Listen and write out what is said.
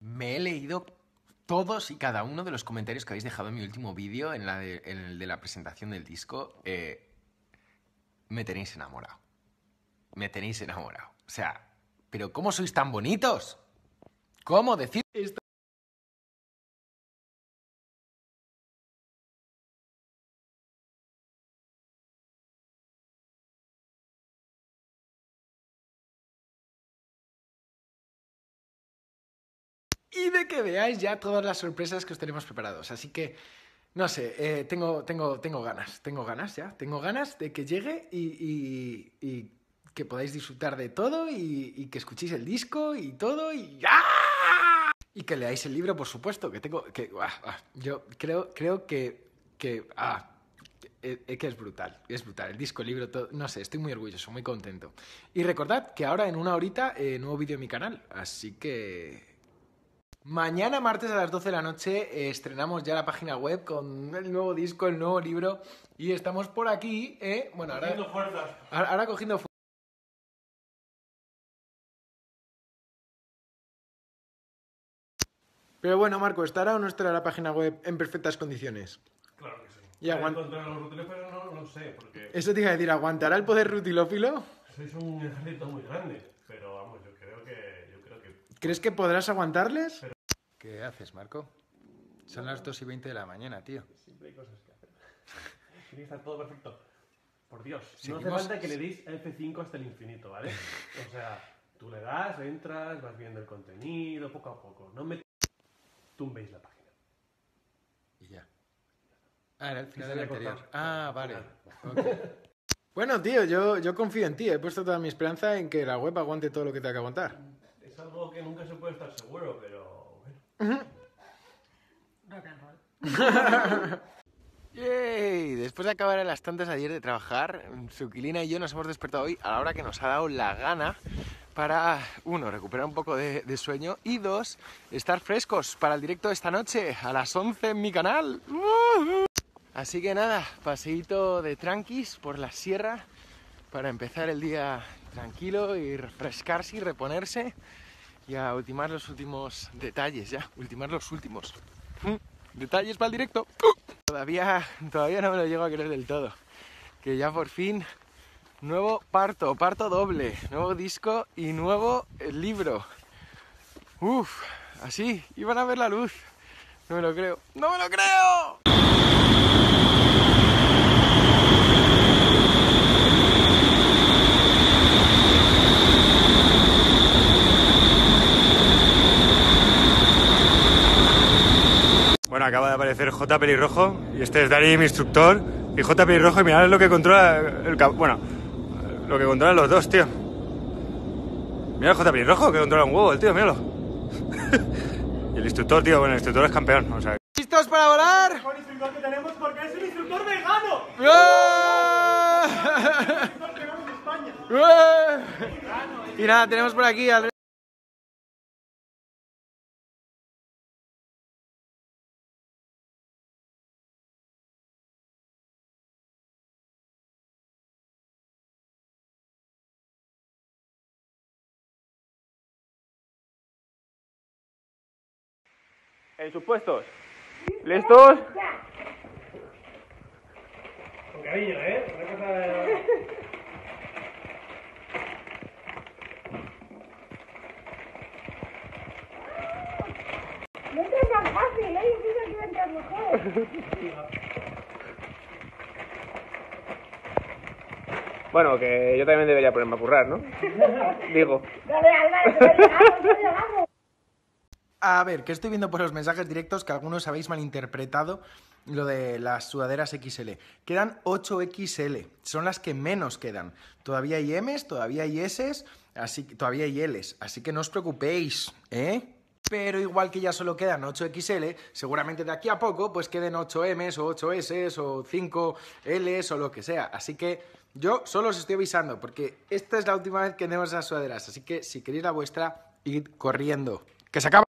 me he leído todos y cada uno de los comentarios que habéis dejado en mi último vídeo, en, la de- el de la presentación del disco. eh, me tenéis enamorado. Me tenéis enamorado. O sea, ¿pero cómo sois tan bonitos? ¿Cómo decir esto? Y de que veáis ya todas las sorpresas que os tenemos preparados. Así que, no sé, eh, tengo, tengo, tengo ganas, tengo ganas ya, tengo ganas de que llegue y, y- y que podáis disfrutar de todo y, y que escuchéis el disco y todo y ¡ah! Y que leáis el libro, por supuesto, que tengo, que, ah, ah, yo creo, creo que, que, ah, eh, eh, que es brutal, es brutal. El disco, el libro, todo, no sé, estoy muy orgulloso, muy contento. Y recordad que ahora en una horita, eh, nuevo vídeo en mi canal, así que Mañana, martes a las 12 de la noche, eh, estrenamos ya la página web con el nuevo disco, el nuevo libro. Y estamos por aquí, ¿eh? Bueno, ahora, Haciendo fuerzas. ahora, ahora cogiendo fu- Pero bueno, Marco, ¿estará o no estará la página web en perfectas condiciones? Claro que sí. Y aguant- Contra los útiles, pero no, no sé, porque Eso te iba a decir, ¿aguantará el poder rutilófilo? sois un ejército muy grande. Pero vamos, yo creo que. Yo creo que. ¿Crees que podrás aguantarles? ¿Qué haces, Marco? Son las 2 y 20 de la mañana, tío. Siempre hay cosas que hacer. Tiene que estar todo perfecto. Por Dios, no Seguimos- hace falta que le deis F5 hasta el infinito, ¿vale? O sea, tú le das, entras, vas viendo el contenido, poco a poco. No me tumbéis la página. Y ya. Ah, era el final del anterior. cortado. Ah, Al vale. Bueno, tío, yo, yo confío en ti. He puesto toda mi esperanza en que la web aguante todo lo que tenga que aguantar. Es algo que nunca se puede estar seguro, pero Rock and roll. Después de acabar las tantas ayer de trabajar, Zuquilina y yo nos hemos despertado hoy a la hora que nos ha dado la gana para, uno, recuperar un poco de, sueño y dos, estar frescos para el directo de esta noche a las 11 en mi canal. Así que nada, paseíto de tranquis por la sierra para empezar el día tranquilo y refrescarse y reponerse y a ultimar los últimos detalles ya, ultimar los últimos. Mm, Detalles para el directo. Todavía, todavía no me lo llego a creer del todo. Que ya por fin, nuevo parto, parto doble, nuevo disco y nuevo eh, libro. Uf, así, iban a ver la luz. No me lo creo. ¡No me lo creo! Bueno, acaba de aparecer J Pelirrojo y este es Dani, mi instructor. Y J Pelirrojo, y mirad lo que controla el Bueno, lo que controlan los dos, tío. Mira el J Pelirrojo, que controla un huevo, el tío, míralo. y el instructor, tío, bueno, el instructor es campeón, o sea. ¿Listos para volar? mejor instructor que tenemos porque es un instructor vegano. Y nada, tenemos por aquí al... En sus puestos. ¿Listos? Con cariño, ¿eh? Una cosa de... No es tan fácil, ¿eh? Yo pienso que iba a entrar mejor. Bueno, que yo también debería ponerme a currar, ¿no? Digo. Dale, Álvaro, llegamos. A ver, que estoy viendo por los mensajes directos que algunos habéis malinterpretado lo de las sudaderas XL. Quedan 8XL, son las que menos quedan. Todavía hay M's, todavía hay S's, así todavía hay L's, así que no os preocupéis, ¿eh? Pero igual que ya solo quedan 8XL, seguramente de aquí a poco pues queden 8M's o 8S's o 5L's o lo que sea. Así que yo solo os estoy avisando porque esta es la última vez que tenemos esas sudaderas, así que si queréis la vuestra, id corriendo. ¡Que se acaba!